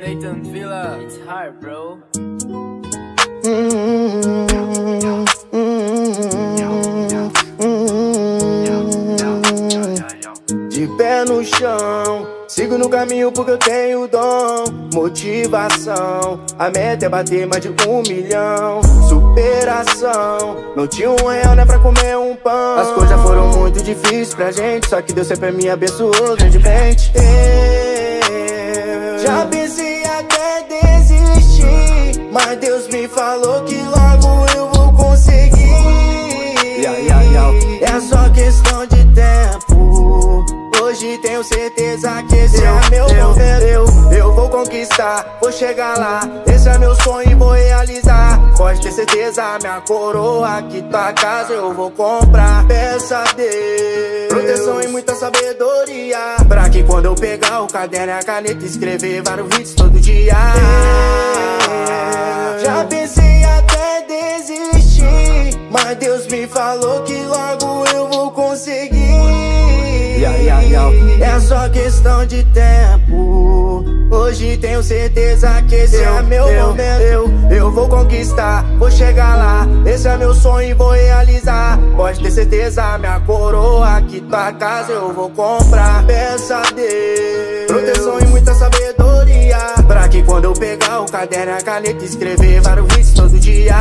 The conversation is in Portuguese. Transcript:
Nathan Villa, it's hard, bro. De pé no chão, sigo no caminho porque eu tenho dom, motivação. A meta é bater mais de um milhão, superação. Não tinha um real, né, pra comer um pão. As coisas foram muito difíceis pra gente, só que Deus sempre me abençoou grandemente. Eu mas Deus me falou que logo eu vou conseguir. É só questão de tempo. Hoje tenho certeza que esse é meu momento. Eu, eu vou conquistar, vou chegar lá. Esse é meu sonho e vou realizar. Pode ter certeza, minha coroa aqui tua casa eu vou comprar. Peça a Deus, proteção e muita sabedoria. Pra que quando eu pegar o caderno e a caneta, escrever vários hits todo dia. Mas Deus me falou que logo eu vou conseguir. É só questão de tempo. Hoje tenho certeza que esse é meu momento. Eu, eu vou conquistar, vou chegar lá. Esse é meu sonho e vou realizar. Pode ter certeza, minha coroa aqui tua casa eu vou comprar. Peça a Deus, proteção e muita sabedoria. Pra que quando eu pegar o caderno e a caneta, escrever vários hits todo dia.